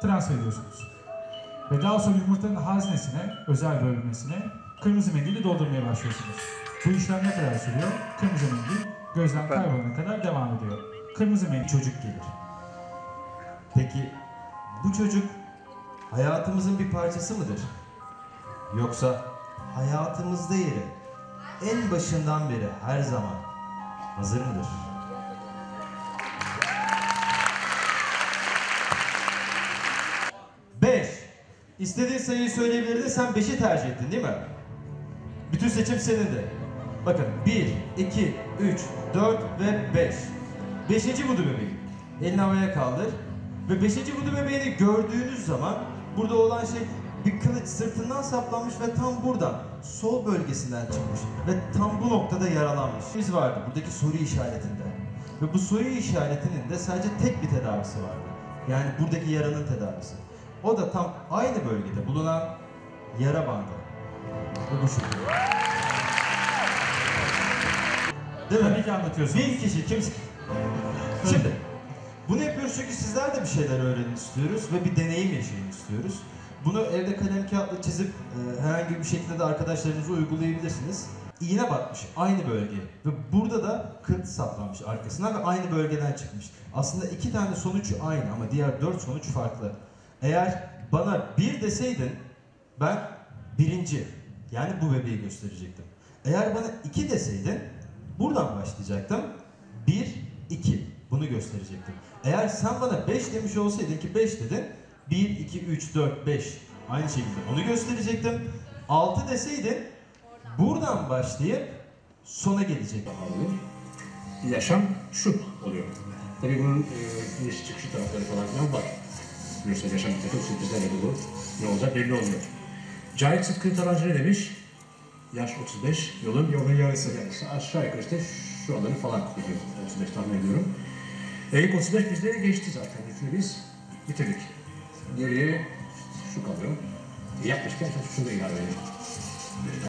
transfer ediyorsunuz. Ve daha sonra yumurtanın haznesine, özel bölmesine kırmızı mendili doldurmaya başlıyorsunuz. Bu işlem ne kadar sürüyor? Kırmızı mendil gözden kaybolana kadar devam ediyor. Kırmızı mendil çocuk gelir. Peki bu çocuk hayatımızın bir parçası mıdır? Yoksa hayatımızda yeri en başından beri her zaman hazır mıdır? İstediğin sayıyı söyleyebilirdin, sen beşi tercih ettin değil mi? Bütün seçim senin de. Bakın 1, 2, 3, 4 ve 5. Beşinci budu bebeği. Elini havaya kaldır. Ve beşinci budu bebeğini gördüğünüz zaman burada olan şey bir kılıç sırtından saplanmış ve tam buradan sol bölgesinden çıkmış ve tam bu noktada yaralanmış. Biz vardı buradaki soru işaretinde. Ve bu soru işaretinin de sadece tek bir tedavisi vardı. Yani buradaki yaranın tedavisi. O da tam aynı bölgede bulunan yara bandı. Ve bu şekilde. Değil mi? Tabii ki anlatıyorsunuz. Bin kişi kimse... Şimdi bunu yapıyoruz çünkü sizler de bir şeyler öğrenin istiyoruz ve bir deneyim yaşayın istiyoruz. Bunu evde kalem kağıtla çizip e, herhangi bir şekilde de arkadaşlarınıza uygulayabilirsiniz. İğne batmış aynı bölgeye ve burada da kırt saplanmış arkasına ve aynı bölgeden çıkmış. Aslında iki tane sonuç aynı ama diğer dört sonuç farklı. Eğer bana bir deseydin ben birinci yani bu bebeği gösterecektim. Eğer bana iki deseydin buradan başlayacaktım. Bir, iki bunu gösterecektim. Eğer sen bana beş demiş olsaydın ki beş dedin. Bir, iki, üç, dört, beş aynı şekilde onu gösterecektim. Altı deseydin buradan başlayıp sona gelecektim. Yaşam şu oluyor. Tabii bunun e, iniş çıkışı tarafları falan filan var. Biliyorsunuz yaşam bir takım sürprizlerle dolu. Ne olacak belli olmuyor. Cahit Sıtkı Tarancı ne demiş? Yaş 35, yolun Yolun yarısı. yarısı. Aşağı yukarı işte şu alanı falan gidiyor. 35 tahmin ediyorum. E, ilk 35 bizleri geçti zaten. Üçünü biz bitirdik. Geriye şu kalıyor. Yaklaşık şunu da ilave edelim.